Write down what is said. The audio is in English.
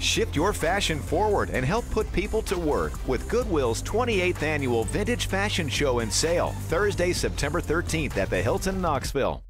Shift your fashion forward and help put people to work with Goodwill's 28th annual Vintage Fashion Show and Sale, Thursday, September 13th at the Hilton Knoxville.